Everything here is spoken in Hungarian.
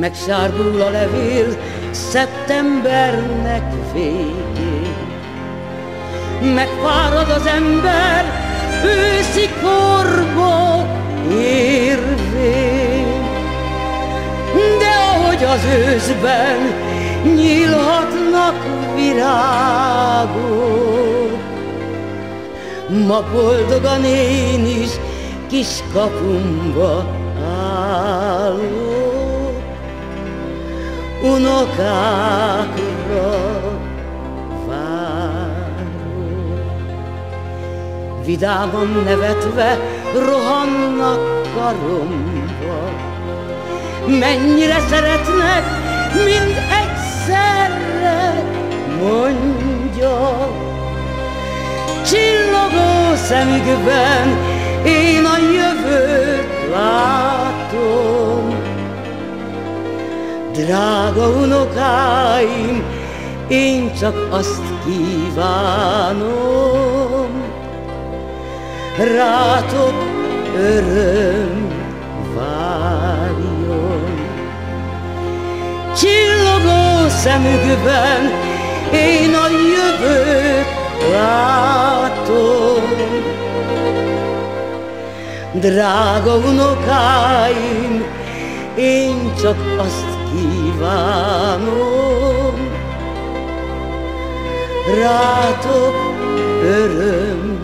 megsárgul a levél szeptembernek végén. Megfárad az ember őszi korba érvén, de ahogy az őszben nyílhatnak virágok, ma boldogan én is kis kapumba unokákra Vidáman nevetve rohannak karomba, mennyire szeretnek, mind egyszerre mondja. Csillogó szemükben én a jövőt Drága unokáim, én csak azt kívánom, rátok öröm várjon. Csillogó szemükben én a jövőt látom. Drága unokáim, én csak azt kívánom, rátok öröm